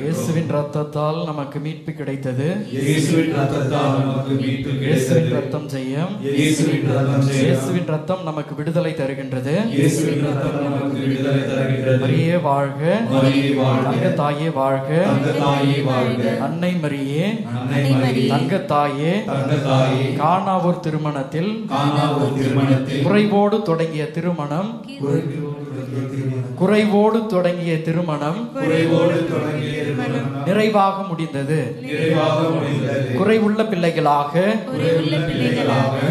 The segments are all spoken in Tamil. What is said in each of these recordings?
இயேசுவின் ரத்தத்தால் நமக்கு மீட்பு கிடைத்தது. இயேசுவின் ரத்தத்தால் நமக்கு மீட்பு இயேசுவின் கிடைத்தது ரத்தம் செய்யும் இயேசுவின் ரத்தம் செய்யும் இயேசுவின் ரத்தம் நமக்கு விடுதலை தருகின்றது. இயேசுவின் ரத்தம் நமக்கு விடுதலை தருகின்றது. மரியே வாழ்க. மரியே வாழ்க. தங்க தாயே வாழ்க. தங்க தாயே வாழ்க. அன்னை மரியே. அன்னை மரியே. தங்க தாயே. தங்க தாயே. காணாவூர் திருமணத்தில். காணாவூர் திருமணத்தில். குறைவோடு தொடங்கிய திருமணம். குறைவோடு தொடங்கிய திருமணம். குறைவோடு தொடங்கிய திருமணம் நிறைவாக முடிந்தது. நிறைவாக முடிந்தது. குறைவுள்ள பிள்ளைகளாக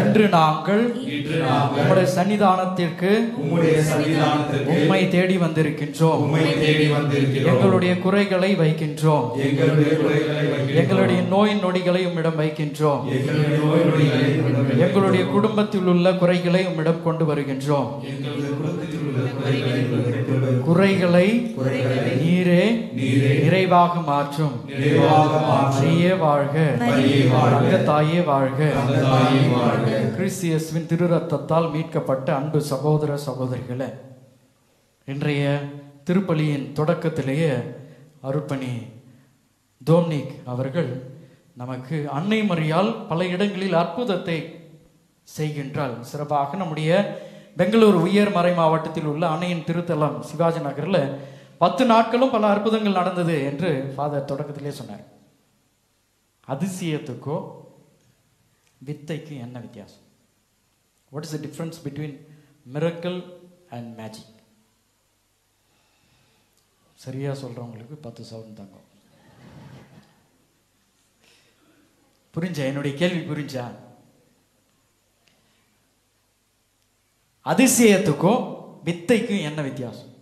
இன்று நாங்கள் இன்று நாங்கள் உம்முடைய சன்னிதானத்திற்கு உம்முடைய சன்னிதானத்திற்கு உம்மை தேடி வந்திருக்கின்றோம். உம்மை தேடி வந்திருக்கிறோம். எங்களுடைய குறைகளை வைக்கின்றோம். எங்களுடைய குறைகளை வைக்கிறோம். எங்களுடைய நோய் நொடிகளை உம்மிடம் வைக்கின்றோம். எங்களுடைய நோய் நொடிகளை எங்களுடைய குடும்பத்தில் உள்ள குறைகளை உம்மிடம் கொண்டு வருகின்றோம். எங்களுடைய குடும்பத்தில் உள்ள குறைகளை குறைகளை நீரே நிறைவாக மாற்றும் மரியே வாழ்க. தங்க தாயே வாழ்க. கிறிஸ்தியஸ்வின் திரு ரத்தத்தால் மீட்கப்பட்ட அன்பு சகோதர சகோதரிகளே இன்றைய திருப்பலியின் தொடக்கத்திலேயே அருட்பணி தோம்னிக் அவர்கள் நமக்கு அன்னை மரியால் பல இடங்களில் அற்புதத்தை செய்கின்றாள் சிறப்பாக நம்முடைய பெங்களூர் உயர் மறை மாவட்டத்தில் உள்ள அன்னையின் திருத்தலம் சிவாஜி நகரில் பத்து நாட்களும் பல அற்புதங்கள் நடந்தது என்று ஃபாதர் தொடக்கத்திலே சொன்னார். அதிசயத்துக்கோ வித்தைக்கு என்ன வித்தியாசம்? What is the difference between miracle and magic சரியாக சொல்கிறவங்களுக்கு பத்து சவுண்ட் தாங்க புரிஞ்சா? என்னுடைய கேள்வி புரிஞ்சா? அதிசயத்துக்கும் வித்தைக்கும் என்ன வித்தியாசம்?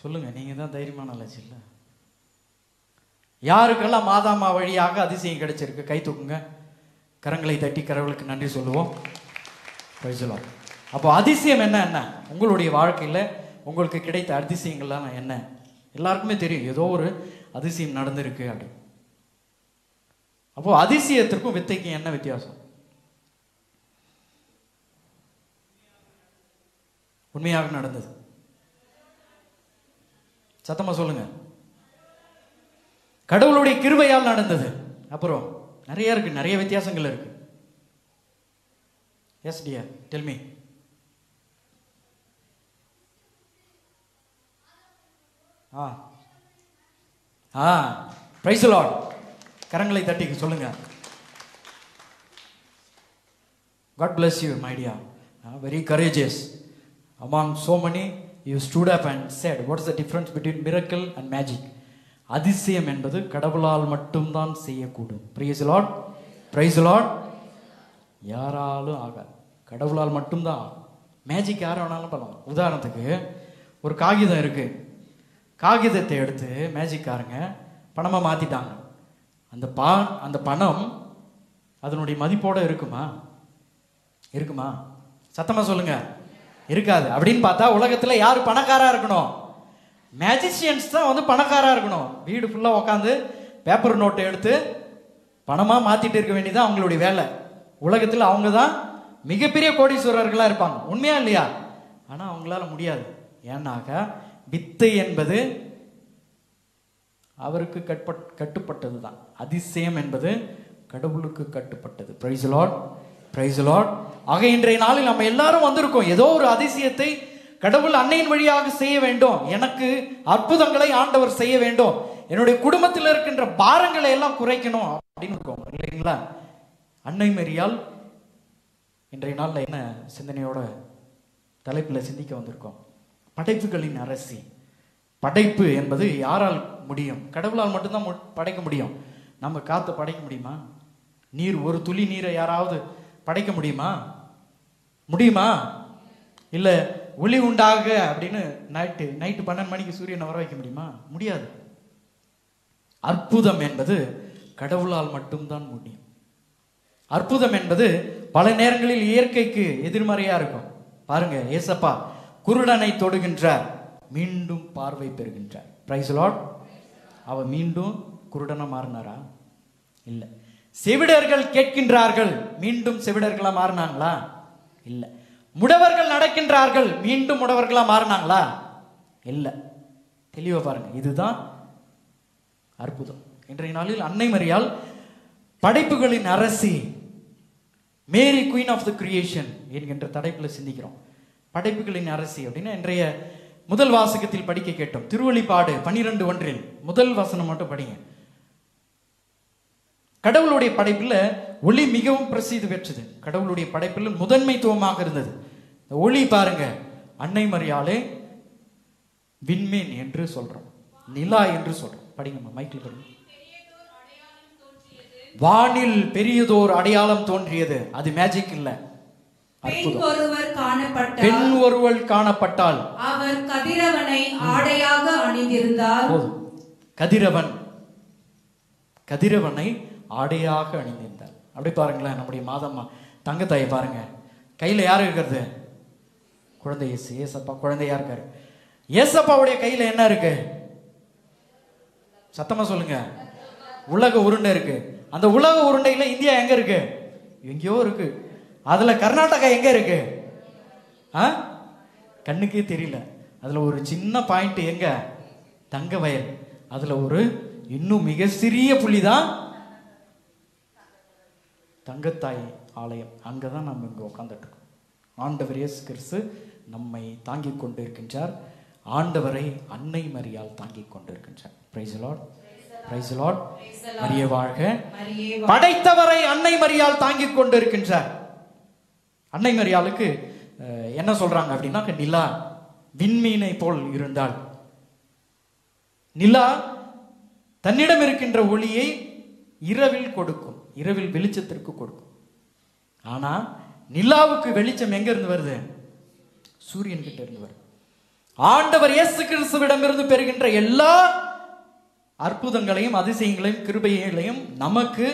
சொல்லுங்க நீங்க தான் தைரியமான லட்சியில் யாருக்கெல்லாம் மாதாமா வழியாக அதிசயம் கிடைச்சிருக்கு? கை தூக்குங்க. கரங்களை தட்டி கடவுளுக்கு நன்றி சொல்லுவோம். சொல்லுவோம். அப்போ அதிசயம் என்ன என்ன? உங்களுடைய வாழ்க்கையில் உங்களுக்கு கிடைத்த அதிசயங்கள்லாம் என்ன? எல்லாருக்குமே தெரியும் ஏதோ ஒரு அதிசயம் நடந்திருக்கு அப்படி அப்போ அதிசயத்திற்கும் வித்தைக்கும் என்ன வித்தியாசம்? உண்மையாக நடந்தது. சத்தமா சொல்லுங்க. கடவுளுடைய கிருவையால் நடந்தது. அப்புறம் நிறைய இருக்கு நிறைய வித்தியாசங்கள் இருக்கு. எஸ் டியர் டெல் மீ ஆ. ஆ. பிரைஸ் லார்ட் கரங்களை தட்டி சொல்லுங்க. God bless you my dear very courageous. Among so many, you stood up and said, What is the difference between miracle and magic? அதிசயம் என்பது கடவுளால் மட்டும்தான் செய்யக்கூடும். பிரைஸ் லார்ட் பிரைஸ் லார்ட் யாராலும் ஆகாது. கடவுளால் மட்டும்தான் மேஜிக் யார் வேணாலும் பண்ணலாம். உதாரணத்துக்கு ஒரு காகிதம் இருக்குது காகிதத்தை எடுத்து மேஜிக்காரங்க பணமாக மாற்றிட்டாங்க அந்த பா அந்த பணம் அதனுடைய மதிப்போடு இருக்குமா? இருக்குமா? சத்தமாக சொல்லுங்கள் இருக்காது. அப்படின்னு பார்த்தா உலகத்தில் யார் பணக்காராக இருக்கணும்? மேஜிஷியன்ஸ் தான் வந்து பணக்காராக இருக்கணும். வீடு ஃபுல்லாக உட்காந்து பேப்பர் நோட்டை எடுத்து பணமாக மாற்றிட்டு இருக்க வேண்டியது அவங்களுடைய வேலை. உலகத்தில் அவங்க தான் மிகப்பெரிய கோடீஸ்வரர்களாக இருப்பாங்க. உண்மையா இல்லையா? ஆனால் அவங்களால முடியாது. ஏன்னாக்கா வித்தை என்பது அவருக்கு கட்பட் கட்டுப்பட்டது தான் அதிசயம் என்பது கடவுளுக்கு கட்டுப்பட்டது. பிரைஸ் லார்ட் பிரைஸ் லார்ட் ஆக இன்றைய நாளில் நம்ம எல்லாரும் வந்திருக்கோம். ஏதோ ஒரு அதிசயத்தை கடவுள் அன்னையின் வழியாக செய்ய வேண்டும். எனக்கு அற்புதங்களை ஆண்டவர் செய்ய வேண்டும். என்னுடைய குடும்பத்தில் இருக்கின்ற பாரங்களை எல்லாம் குறைக்கணும் அப்படின்னு இருக்கோம். இல்லைங்களா? அன்னை மரியால் இன்றைய நாளில் என்ன சிந்தனையோட தலைப்பில் சிந்திக்க வந்திருக்கோம். படைப்புகளின் அரசி. படைப்பு என்பது யாரால் முடியும்? கடவுளால் மட்டும்தான் மு- படைக்க முடியும். நம்ம காத்து படைக்க முடியுமா? நீர் ஒரு துளி நீரை யாராவது படைக்க முடியுமா? முடியுமா? இல்லை ஒளி உண்டாக அப்படின்னு நைட்டு நைட்டு பன்னெண்டு மணிக்கு சூரியனை வர வைக்க முடியுமா? முடியாது. அற்புதம் என்பது கடவுளால் மட்டும்தான் முடியும். அற்புதம் என்பது பல நேரங்களில் இயற்கைக்கு எதிர்மறையா இருக்கும். பாருங்க ஏசப்பா குருடனை தொடுகின்றார் மீண்டும் பார்வை பெறுகின்றார். பிரைஸ் லார்ட் அவ மீண்டும் குருடனை மாறினாரா? இல்லை. செவிடர்கள் கேட்கின்றார்கள் மீண்டும் செவிடர்களா மாறினாங்களா? இல்ல. முடவர்கள் நடக்கின்றார்கள் மீண்டும் முடவர்களா மாறினாங்களா? இல்ல. தெளிவா பாருங்க இதுதான் அற்புதம். இன்றைய நாளில் அன்னை மரியால் படைப்புகளின் அரசி Mary queen of the creation என்கின்ற தலைப்பில் சிந்திக்கிறோம். படைப்புகளின் அரசி அப்படின்னா இன்றைய முதல் வாசகத்தில் படிக்க கேட்டோம். திருவழிப்பாடு பனிரெண்டு ஒன்றில் முதல் வசனம் மட்டும் படிங்க. கடவுளுடைய படைப்பில் ஒளி மிகவும் பிரசித்தி பெற்றது. கடவுளுடைய படைப்பில் முதன்மைத்துவமாக இருந்தது. இந்த ஒளி பாருங்க அன்னை மரியாளே விண்மீன் என்று சொல்றோம். நிலா என்று சொல்றோம். படிங்கம்மா மைக்கில் படிங்க. வானில் பெரியதோர் அடையாளம் தோன்றியது. அது மேஜிக் இல்ல. பெண் ஒருவர் காணப்பட்டார் பெண் ஒருவள் காணப்பட்டால். அவர் கதிரவனை ஆடையாக அணிந்திருந்தார். கதிரவன். கதிரவனை ஆடையாக அணிந்திருந்தார். அப்படி பாருங்களேன் நம்முடைய மாதம்மா. தங்கத்தாயை பாருங்க. கையில் யார் இருக்கிறது? குழந்தை இயேசு. ஏசப்பா குழந்தையா இருக்காரு? ஏசப்பாவுடைய கையில் என்ன இருக்கு? சத்தமா சொல்லுங்க. உலக உருண்டை இருக்கு. அந்த உலக உருண்டையில் இந்தியா எங்க இருக்கு? எங்கேயோ இருக்கு. அதுல கர்நாடகா எங்க இருக்கு? ஆ? கண்ணுக்கே தெரியல. அதுல ஒரு சின்ன பாயிண்ட் எங்க? தங்க வயல். அதுல ஒரு இன்னும் மிக சிறிய புள்ளி தான் தங்கத்தாய் ஆலயம். அங்கதான் நம்ம இங்கே உட்காந்துட்ருக்கோம் ஆண்டவர் இயேசு கிறிஸ்து நம்மை தாங்கிக் கொண்டிருக்கின்றார். ஆண்டவரை அன்னை மரியால் தாங்கிக் கொண்டிருக்கின்றார். பிரைஸ் லார்ட் பிரைஸ் லார்ட் மரிய வாழ்க. படைத்தவரை அன்னை மரியால் தாங்கிக் கொண்டிருக்கின்றார். அன்னை மரியாளுக்கு என்ன சொல்றாங்க அப்படின்னா நிலா விண்மீனை போல் இருந்தால் நிலா தன்னிடம் இருக்கின்ற ஒளியை இரவில் கொடுக்கும். இரவில் வெளிச்சத்திற்கு கொடுக்கும். ஆனால் நிலாவுக்கு வெளிச்சம் எங்கேருந்து வருது? சூரியன் கிட்ட இருந்து வருது. ஆண்டவர் இயேசு கிறிஸ்துவிடமிருந்து பெறுகின்ற எல்லா அற்புதங்களையும் அதிசயங்களையும் கிருபைகளையும் நமக்கு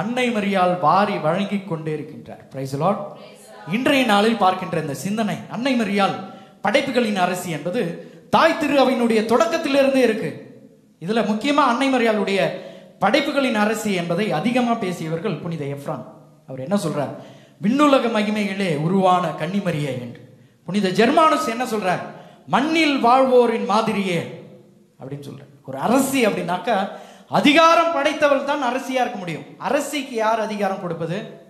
அன்னை மரியால் வாரி வழங்கி கொண்டே இருக்கின்றார். பிரைஸ் லார்ட் இன்றைய நாளில் பார்க்கின்ற இந்த சிந்தனை அன்னை மரியால் படைப்புகளின் அரசி என்பது தாய் திரு அவையினுடைய தொடக்கத்திலிருந்தே இருக்கு. இதுல முக்கியமா அன்னை மரியாளுடைய படைப்புகளின் அரசி என்பதை அதிகமாக பேசியவர்கள் புனித எஃப்ரான். அவர் என்ன சொல்றார்? விண்ணுலக மகிமைகளே உருவான கன்னிமரியே என்று. புனித ஜெர்மானுஸ் என்ன சொல்றார்? மண்ணில் வாழ்வோரின் மாதிரியே அப்படின்னு சொல்றார். ஒரு அரசி அப்படின்னாக்கா அதிகாரம் படைத்தவள் தான் அரசியா இருக்க முடியும். அரசிக்கு யார் அதிகாரம் கொடுப்பது?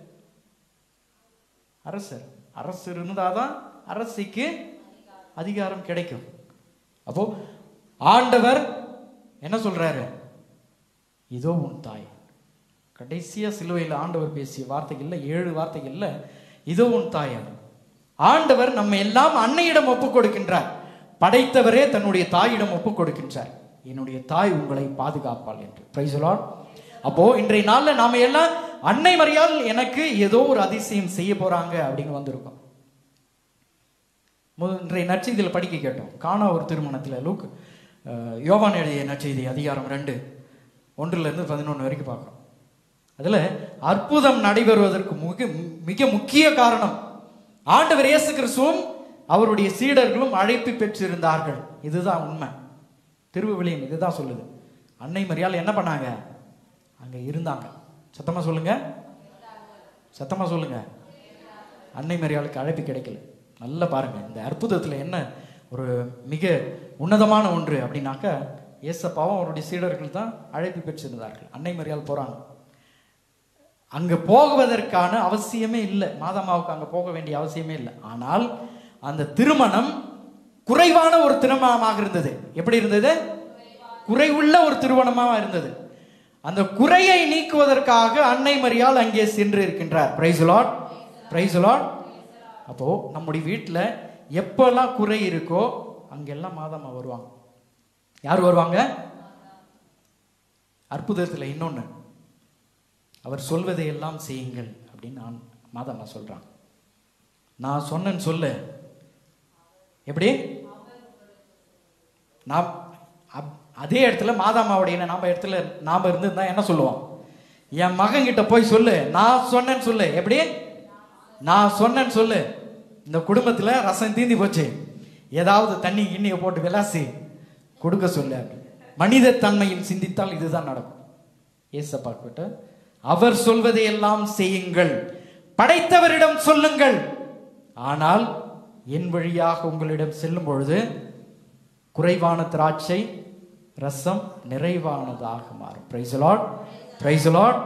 அரசர். அரசு இருந்தாதான் அரசிக்கு அதிகாரம் கிடைக்கும். அப்போ ஆண்டவர் என்ன சொல்றாரு? இதோ உன் தாய். கடைசியாக சிலுவையில் ஆண்டவர் பேசிய வார்த்தைகளில் ஏழு வார்த்தைகளில் இதோ உன் தாய் ஆண்டவர் நம்ம எல்லாம் அன்னையிடம் ஒப்புக் கொடுக்கின்றார். படைத்தவரே தன்னுடைய தாயிடம் ஒப்புக் கொடுக்கின்றார். என்னுடைய தாய் உங்களை பாதுகாப்பாள் என்று. பிரைஸ் அப்போ இன்றைய நாளில் நாம எல்லாம் அன்னை மரியால் எனக்கு ஏதோ ஒரு அதிசயம் செய்ய போறாங்க அப்படின்னு வந்திருக்கோம். இன்றைய நற்செய்தியில் படிக்க கேட்டோம். காணா ஒரு திருமணத்தில் லூக் அஹ், யோவான் எழுதிய நற்செய்தி அதிகாரம் ரெண்டு. ஒன்றுல இருந்து பதினொன்று வரைக்கும் பார்க்குறோம் அதில் அற்புதம் நடைபெறுவதற்கு மிக மிக முக்கிய காரணம் ஆண்டவர் இயேசு கிறிஸ்துவும் அவருடைய சீடர்களும் அழைப்பு பெற்றிருந்தார்கள். இதுதான் உண்மை. திருவிவிலியம் இதுதான் சொல்லுது. அன்னை மரியாள் என்ன பண்ணாங்க? அங்கே இருந்தாங்க. சத்தமாக சொல்லுங்க. சத்தமாக சொல்லுங்க. அன்னை மரியாளுக்கு அழைப்பு கிடைக்கல. நல்லா பாருங்க. இந்த அற்புதத்தில் என்ன ஒரு மிக உன்னதமான ஒன்று அப்படின்னாக்கா ஏசப்பாவும் அவருடைய சீடர்கள் தான் அழைப்பு பெற்றிருந்தார்கள். அன்னை மரியால் போகிறாங்க அங்கே போகுவதற்கான அவசியமே இல்லை. மாதம்மாவுக்கு அங்கே போக வேண்டிய அவசியமே இல்லை. ஆனால் அந்த திருமணம் குறைவான ஒரு திருமணமாக இருந்தது. எப்படி இருந்தது? குறைவுள்ள ஒரு திருமணமாக இருந்தது. அந்த குறையை நீக்குவதற்காக அன்னை மரியால் அங்கே சென்று இருக்கின்றார். பிரைஸ் லாட் பிரைஸ் லாட் அப்போது நம்முடைய வீட்டில் எப்போல்லாம் குறை இருக்கோ அங்கெல்லாம் மாதம்மா வருவாங்க. யார் வருவாங்க? அற்புதத்தில் இன்னொன்று அவர் சொல்வதை எல்லாம் செய்யுங்கள் அப்படின்னு நான் மாதம்மா சொல்கிறான் நான் சொன்னேன்னு சொல்லு. எப்படி? நான் அப்- அதே இடத்துல மாதாமாவுடைய நாம இடத்துல நாம இருந்திருந்தா என்ன சொல்லுவோம்? என் மகன் கிட்ட போய் சொல்லு. நான் சொன்னேன்னு சொல்லு. எப்படி? நான் சொன்னேன்னு சொல்லு. இந்த குடும்பத்தில் ரசம் தீந்தி போச்சு. ஏதாவது தண்ணி கிண்ணியை போட்டு விளாசி. கொடுக்க சொல்ல. மனித தன்மையில் சிந்தித்தால் இதுதான் நடக்கும். ஏசப்பா கிட்ட அவர் சொல்வதை எல்லாம் செய்யுங்கள். படைத்தவரிடம் சொல்லுங்கள். ஆனால் என் வழியாக உங்களிடம் செல்லும் பொழுது குறைவான திராட்சை ரசம் நிறைவானதாக மாறும். பிரைசலாட் பிரைசலாட்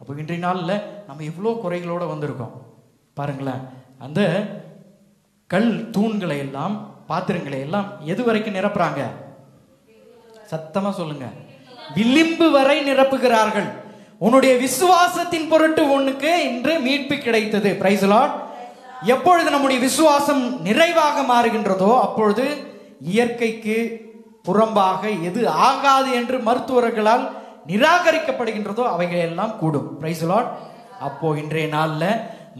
அப்போ இன்றைய நாளில் நம்ம எவ்வளோ குறைகளோடு வந்திருக்கோம். பாருங்களேன். அந்த கல் தூண்களை எல்லாம் பாத்திரங்களை எல்லாம் எது வரைக்கும் நிரப்புறாங்க? சத்தமா சொல்லுங்க. விளிம்பு வரை நிரப்புகிறார்கள். உன்னுடைய விசுவாசத்தின் பொருட்டு உனக்கு இன்று மீட்பு கிடைத்தது. பிரைஸ் லார்ட் எப்பொழுது நம்முடைய விசுவாசம் நிறைவாக மாறுகின்றதோ அப்பொழுது இயற்கைக்கு புறம்பாக எது ஆகாது என்று மருத்துவர்களால் நிராகரிக்கப்படுகின்றதோ அவைகள் எல்லாம் கூடும் பிரைஸ் லார்ட் அப்போ இன்றைய நாளில்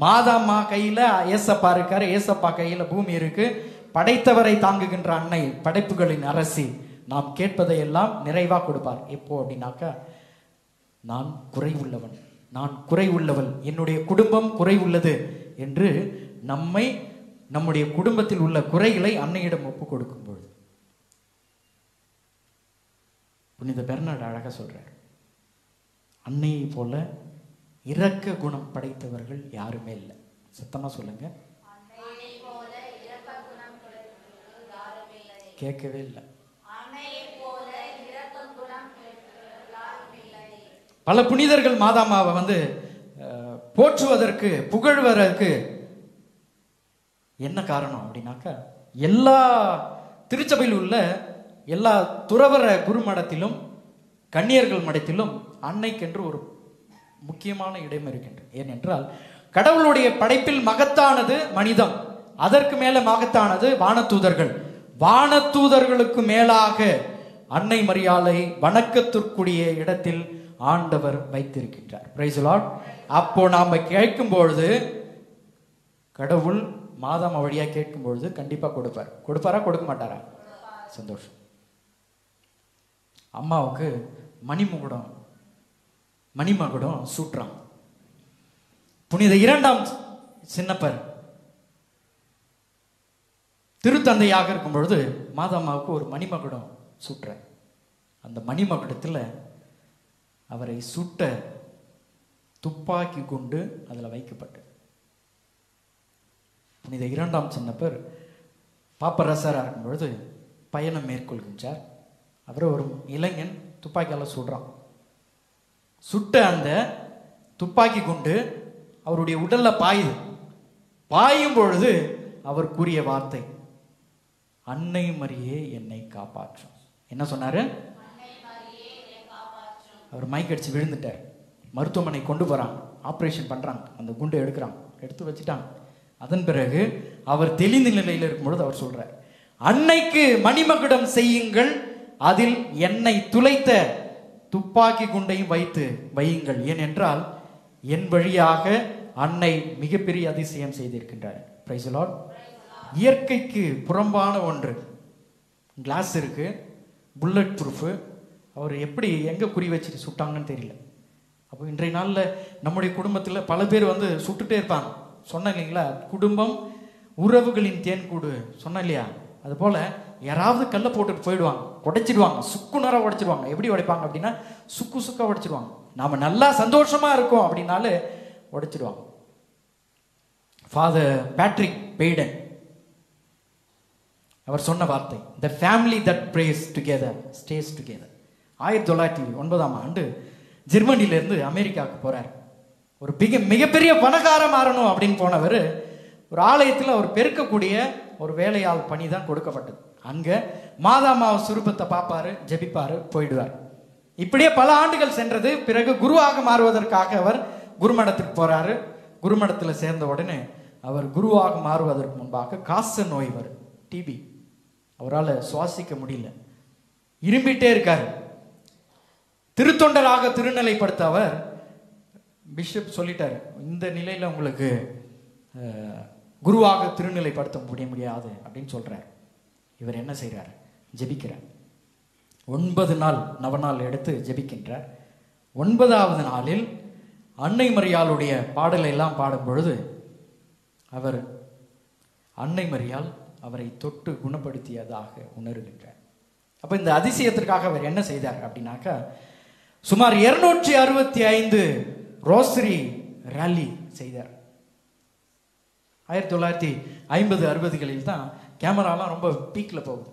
மாதாம்மா கையில ஏசப்பா இருக்காரு. ஏசப்பா கையில பூமி இருக்கு. படைத்தவரை தாங்குகின்ற அன்னை படைப்புகளின் அரசி நாம் கேட்பதை எல்லாம் கொடுப்பார். எப்போ அப்படின்னாக்கா நான் குறை உள்ளவன் நான் குறை உள்ளவள் என்னுடைய குடும்பம் குறை உள்ளது என்று நம்மை நம்முடைய குடும்பத்தில் உள்ள குறைகளை அன்னையிடம் ஒப்பு கொடுக்கும் பொழுது புனித பெர்னாட் அழகாக சொல்றார் அன்னையை போல இரக்க குணம் படைத்தவர்கள் யாருமே இல்லை. சத்தமா சொல்லுங்க. கேட்கவே இல்லை. பல புனிதர்கள் மாதாமாவை வந்து போற்றுவதற்கு புகழ்வதற்கு என்ன காரணம் அப்படின்னாக்கா எல்லா திருச்சபையில் உள்ள எல்லா துறவர குருமடத்திலும் கன்னியர்கள் மடத்திலும் அன்னைக்கென்று ஒரு முக்கியமான இடம் இருக்கின்றது. ஏனென்றால் கடவுளுடைய படைப்பில் மகத்தானது மனிதம். அதற்கு மேல மகத்தானது வானதூதர்கள். வானத்தூதர்களுக்கு மேலாக அன்னை மரியாதை வணக்கத்திற்குரிய இடத்தில் ஆண்டவர் வைத்திருக்கின்றார். பிரைஸ் லார்ட் அப்போ நாம கேட்கும் பொழுது கடவுள் மாதம் வழியா கேட்கும் பொழுது கண்டிப்பா கொடுப்பார். கொடுப்பாரா கொடுக்க மாட்டாரா? சந்தோஷம். அம்மாவுக்கு மணிமகுடம் மணிமகுடம் சூட்டுறான். புனித இரண்டாம் சின்னப்பர் திருத்தந்தையாக இருக்கும் பொழுது மாதாமாவுக்கு ஒரு மணிமகுடம் சுட்டுற அந்த மணிமகுடத்தில் அவரை சுட்ட துப்பாக்கி கொண்டு அதில் வைக்கப்பட்டு. புனித இரண்டாம் சின்னப்பர் பாப்பரசராக இருக்கும் பொழுது பயணம் மேற்கொள்கின்றார். அவர் ஒரு இளைஞன் துப்பாக்கியால் சுடுறான். சுட்ட அந்த துப்பாக்கி கொண்டு அவருடைய உடலில் பாயுது. பாயும் பொழுது அவர் கூறிய வார்த்தை அன்னை மரியே என்னை காப்பாற்றும். என்ன சொன்னாரு? அவர் மைக் அடிச்சு விழுந்துட்டார். மருத்துவமனை கொண்டு போறாங்க ஆப்ரேஷன் பண்றாங்க அந்த குண்டை எடுக்கிறாங்க எடுத்து வச்சுட்டாங்க அதன் பிறகு அவர் தெளிந்த நிலையில் இருக்கும்பொழுது அவர் சொல்றார் அன்னைக்கு மணிமகுடம் செய்யுங்கள். அதில் என்னை துளைத்த துப்பாக்கி குண்டையும் வைத்து வையுங்கள். ஏனென்றால் என் வழியாக அன்னை மிகப்பெரிய அதிசயம் செய்திருக்கின்றார். பிரைஸ் லார்ட் இயற்கைக்கு புறம்பான ஒன்று. கிளாஸ் இருக்கு புல்லட் ப்ரூஃபு அவர் எப்படி எங்கே குறி வச்சுட்டு சுட்டாங்கன்னு தெரியல. அப்போ இன்றைய நாளில் நம்முடைய குடும்பத்தில் பல பேர் வந்து சுட்டுட்டே இருப்பாங்க. சொன்னேன் இல்லைங்களா? குடும்பம் உறவுகளின் தேன்கூடு சொன்னேன் இல்லையா? அதுபோல் யாராவது கல்லை போட்டுட்டு போயிடுவாங்க. உடைச்சிடுவாங்க. சுக்கு நேரம் உடைச்சிடுவாங்க. எப்படி உடைப்பாங்க அப்படின்னா சுக்கு சுக்கா உடைச்சிடுவாங்க. நாம் நல்லா சந்தோஷமாக இருக்கோம் அப்படின்னாலே உடைச்சிடுவாங்க. ஃபாதர் பேட்ரிக் பெய்டன் அவர் சொன்ன வார்த்தை the family that prays together stays together ஆயிரத்தி தொள்ளாயிரத்தி ஒன்பதாம் ஆண்டு ஜெர்மனியிலேருந்து அமெரிக்காவுக்கு போகிறார் ஒரு மிக மிகப்பெரிய பணக்கார மாறணும் அப்படின்னு போனவர் ஒரு ஆலயத்தில் அவர் பெருக்கக்கூடிய ஒரு வேலையாள் பணி தான் கொடுக்கப்பட்டது. அங்கே மாதாமாவ சுரூபத்தை பார்ப்பாரு ஜெபிப்பார் போயிடுவார். இப்படியே பல ஆண்டுகள் சென்றது. பிறகு குருவாக மாறுவதற்காக அவர் குருமடத்துக்கு போகிறாரு குருமடத்தில் சேர்ந்த உடனே அவர் குருவாக மாறுவதற்கு முன்பாக காச நோய் வரும் டிபி அவரால் சுவாசிக்க முடியல. இரும்பிட்டே இருக்காரு. திருத்தொண்டராக திருநிலைப்படுத்த அவர் பிஷப் சொல்லிட்டார் இந்த நிலையில் உங்களுக்கு குருவாக திருநிலைப்படுத்த முடிய முடியாது அப்படின்னு சொல்கிறார் இவர் என்ன செய்கிறார் ஜெபிக்கிறார். ஒன்பது நாள் நவநாள் எடுத்து ஜெபிக்கின்றார். ஒன்பதாவது நாளில் அன்னை மரியாளுடைய பாடலை எல்லாம் பாடும் பொழுது அவர் அன்னை மரியாள் அவரை தொட்டு குணப்படுத்தியதாக உணர்கின்றார். அப்ப இந்த அதிசயத்திற்காக அவர் என்ன செய்தார் அப்படின்னாக்கா சுமார் இருநூற்றி அறுபத்தி ஐந்து ரோசரி ரேலி செய்தார். ஆயிரத்தி தொள்ளாயிரத்தி ஐம்பது அறுபதுகளில் தான் கேமராலாம் ரொம்ப பீக்கில் போகுது.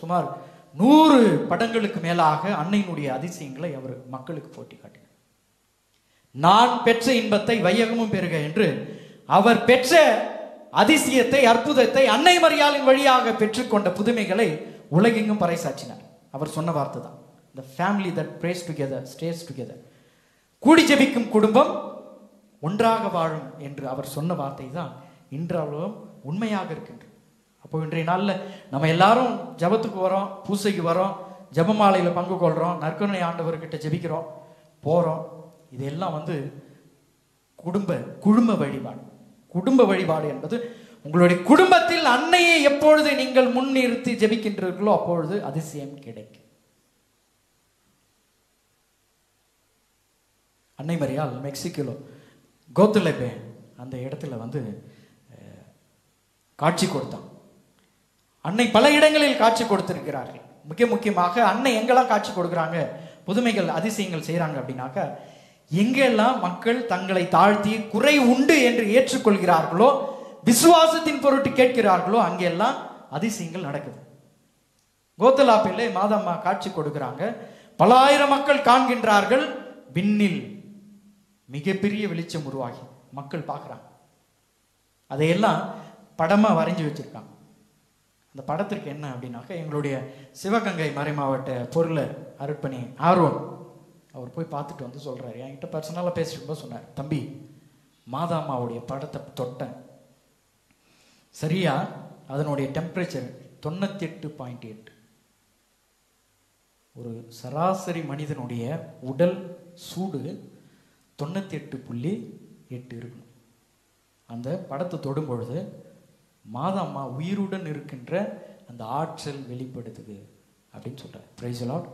சுமார் நூறு படங்களுக்கு மேலாக அன்னையினுடைய அதிசயங்களை அவர் மக்களுக்கு போட்டி காட்டினார். நான் பெற்ற இன்பத்தை வையகமும் பெறுக என்று அவர் பெற்ற அதிசயத்தை அற்புதத்தை அன்னை மரியாளின் வழியாக பெற்றுக்கொண்ட புதுமைகளை உலகெங்கும் பறைசாற்றினார். அவர் சொன்ன வார்த்தை தான். The family that prays together stays together. கூடி ஜெபிக்கும் குடும்பம் ஒன்றாக வாழும் என்று அவர் சொன்ன வார்த்தை தான் இன்றளவும் உண்மையாக இருக்கின்றது. அப்போ இன்றைய நாளில் நம்ம எல்லாரும் ஜெபத்துக்கு வரோம் பூசைக்கு வரோம் ஜெபமாலையில் பங்கு கொள்கிறோம் நற்கருணை ஆண்டவர்கிட்ட ஜெபிக்கிறோம் போகிறோம் இதெல்லாம் வந்து குடும்ப குழும வழிபாடு. குடும்ப வழிபாடு என்பது உங்களுடைய குடும்பத்தில் அன்னையை எப்பொழுது நீங்கள் முன்னிறுத்தி ஜெபிக்கின்றீர்களோ அப்பொழுது அதிசயம் கிடைக்கும். அன்னை மரியாள் மெக்சிகோல கோத்துலபே அந்த இடத்துல வந்து காட்சி கொடுத்தான். அன்னை பல இடங்களில் காட்சி கொடுத்திருக்கிறார்கள். மிக முக்கியமாக அன்னை எங்கெல்லாம் காட்சி கொடுக்குறாங்க புதுமைகள் அதிசயங்கள் செய்கிறாங்க அப்படின்னாக்கா எங்கெல்லாம் மக்கள் தங்களை தாழ்த்தி குறை உண்டு என்று ஏற்றுக்கொள்கிறார்களோ விசுவாசத்தின் பொருட்டு கேட்கிறார்களோ அங்கெல்லாம் அதிசயங்கள் நடக்குது. கோத்தலாப்பிலே மாதம்மா காட்சி கொடுக்கிறாங்க. பல ஆயிரம் மக்கள் காண்கின்றார்கள். விண்ணில் மிகப்பெரிய வெளிச்சம் உருவாகி மக்கள் பார்க்குறாங்க. அதையெல்லாம் படமாக வரைஞ்சு வச்சுருக்காங்க. அந்த படத்திற்கு என்ன அப்படின்னாக்கா எங்களுடைய சிவகங்கை மறைமாவட்ட பொருளை அருட்பணி ஆர்வம். அவர் போய் பார்த்துட்டு வந்து சொல்கிறார் என்கிட்ட பர்சனலாக பேசிட்டு போது சொன்னார் தம்பி மாதாமாவுடைய படத்தை தொட்டேன். சரியா? அதனுடைய டெம்பரேச்சர் தொண்ணூத்தி எட்டு பாயிண்ட் எட்டு ஒரு சராசரி மனிதனுடைய உடல் சூடு தொண்ணூத்தி எட்டு புள்ளி எட்டு இருக்கணும். அந்த படத்தை தொடும் பொழுது மாதாம்மா உயிருடன் இருக்கின்ற அந்த ஆற்றல் வெளிப்படுத்துது. அப்படின்னு சொல்கிறார் ப்ரைஸ் லாட்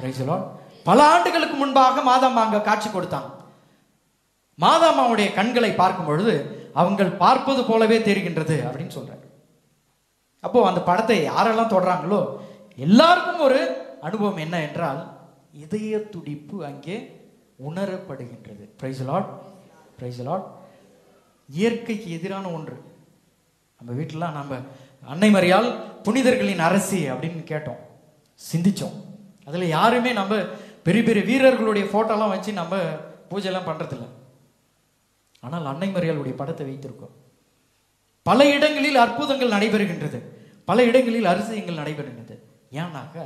ப்ரைஸ் லாட் பல ஆண்டுகளுக்கு முன்பாக மாதாம்மா அங்க காட்சி கொடுத்தாங்க மாதாம்மாவுடைய கண்களை பார்க்கும் பொழுது அவங்கள் பார்ப்பது போலவே தெரிகின்றது அப்படின்னு சொல்றாங்க அப்போ அந்த படத்தை யாரெல்லாம் தொடறாங்களோ எல்லாருக்கும் ஒரு அனுபவம் என்ன என்றால் இதய துடிப்பு அங்கே உணரப்படுகின்றது. பிரைஸ் லாட் பிரைஸ் லாட் இயற்கைக்கு எதிரான ஒன்று. நம்ம வீட்டிலாம் நம்ம அன்னை மரியால் புனிதர்களின் அரசி அப்படின்னு கேட்டோம். சிந்திச்சோம். அதில் யாருமே நம்ம பெரிய பெரிய வீரர்களுடைய ஃபோட்டோலாம் வச்சு நம்ம பூஜைலாம் பண்ணுறதில்ல ஆனால் அன்னை மரியாளுடைய படத்தை வைத்திருக்கோம். பல இடங்களில் அற்புதங்கள் நடைபெறுகின்றது. பல இடங்களில் அரிசியங்கள் நடைபெறுகின்றது. ஏனாக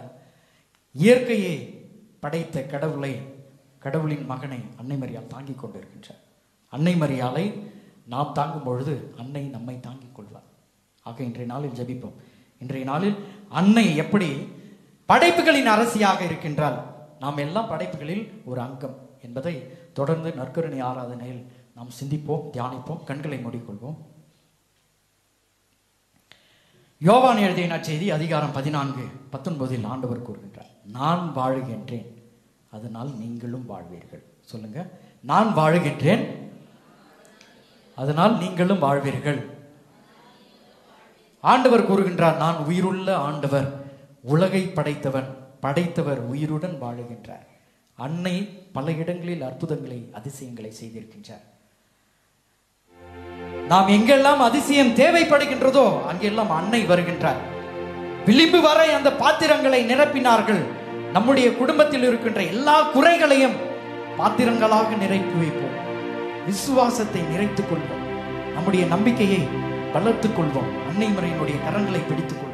இயற்கையை படைத்த கடவுளை கடவுளின் மகனை அன்னை தாங்கி தாங்கிக் கொண்டிருக்கின்றார். அன்னை மரியாளை நாம் தாங்கும் பொழுது அன்னை நம்மை தாங்கிக் கொள்வார். ஆக இன்றைய நாளில் ஜபிப்போம். இன்றைய நாளில் அன்னை எப்படி படைப்புகளின் அரசியாக இருக்கின்றால் நாம் எல்லாம் படைப்புகளில் ஒரு அங்கம் என்பதை தொடர்ந்து நற்கருணை ஆராதனையில் நாம் சிந்திப்போம் தியானிப்போம் கண்களை மூடிக்கொள்வோம். யோவான் எழுதிய நற்செய்தி அதிகாரம் பதினான்கு பத்தொன்பதில் ஆண்டவர் கூறுகின்றார் நான் வாழுகின்றேன் அதனால் நீங்களும் வாழ்வீர்கள். சொல்லுங்க நான் வாழுகின்றேன் அதனால் நீங்களும் வாழ்வீர்கள். ஆண்டவர் கூறுகின்றார் நான் உயிருள்ள ஆண்டவர் உலகை படைத்தவன் படைத்தவர் உயிருடன் வாழுகின்றார். அன்னை பல இடங்களில் அற்புதங்களை அதிசயங்களை செய்திருக்கின்றார். நாம் எங்கெல்லாம் அதிசயம் தேவைப்படுகின்றதோ அங்கெல்லாம் அன்னை வருகின்றார். விளிம்பு வரை அந்த பாத்திரங்களை நிரப்பினார்கள். நம்முடைய குடும்பத்தில் இருக்கின்ற எல்லா குறைகளையும் பாத்திரங்களாக நிறைத்து வைப்போம். விசுவாசத்தை நிறைத்துக் கொள்வோம். நம்முடைய நம்பிக்கையை வளர்த்துக் கொள்வோம். அன்னை முறையினுடைய கரங்களை பிடித்துக் கொள்வோம்.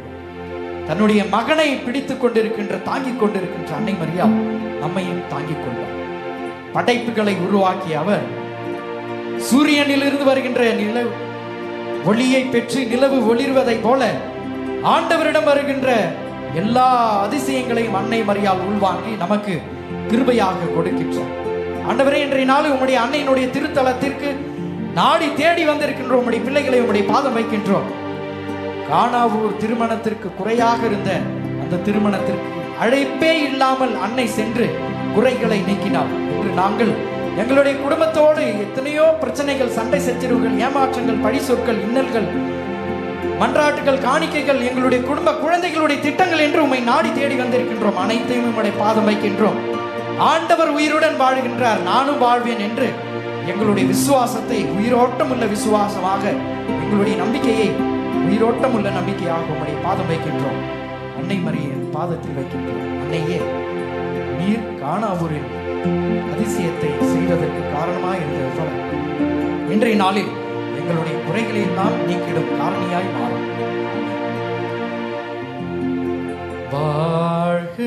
தன்னுடைய மகனை பிடித்துக் கொண்டிருக்கின்ற தாங்கிக் கொண்டிருக்கின்ற அன்னை மரியா நம்மையும் தாங்கிக் கொண்டார் படைப்புகளை உருவாக்கிய அவர் சூரியனிலிருந்து வருகின்ற நிலவு ஒளியை பெற்று நிலவு ஒளிர்வதைப் போல ஆண்டவரிடம் வருகின்ற எல்லா அதிசயங்களையும் அன்னை மரியால் உள்வாங்கி நமக்கு கிருபையாக கொடுக்கின்றோம் ஆண்டவரே இன்றைய நாள் உம்முடைய அன்னையினுடைய திருத்தலத்திற்கு நாடி தேடி வந்திருக்கின்றோம். உம்முடைய பிள்ளைகளை உம்முடைய பாதம் வைக்கின்றோம். காணாவூர் திருமணத்திற்கு குறையாக இருந்த அந்த திருமணத்திற்கு அழைப்பே இல்லாமல் அன்னை சென்று குறைகளை நீக்கினார் இன்று நாங்கள் எங்களுடைய குடும்பத்தோடு எத்தனையோ பிரச்சனைகள் சண்டை சச்சரவுகள் ஏமாற்றங்கள் பழி சொற்கள் இன்னல்கள் மன்றாட்டுகள் காணிக்கைகள் எங்களுடைய குடும்ப குழந்தைகளுடைய திட்டங்கள் என்று உம்மை நாடி தேடி வந்திருக்கின்றோம். அனைத்தையும் உம்முடைய பாதம் வைக்கின்றோம். ஆண்டவர் உயிருடன் வாழுகின்றார். நானும் வாழ்வேன் என்று எங்களுடைய விசுவாசத்தை உயிரோட்டம் உள்ள விசுவாசமாக எங்களுடைய நம்பிக்கையை உயிரோட்டம் உள்ள நம்பிக்கையாக உம்முடைய பாதம் வைக்கின்றோம். அன்னை மரியின் பாதத்தில் வைக்கின்றோம். அன்னையே நீர் காணாவூரில் அதிசயத்தை செய்ததற்கு காரணமாக இருந்த இன்றைய நாளில் எங்களுடைய குறைகளை எல்லாம் நீக்கிடும் காரணியாய் மாறும். வாழ்க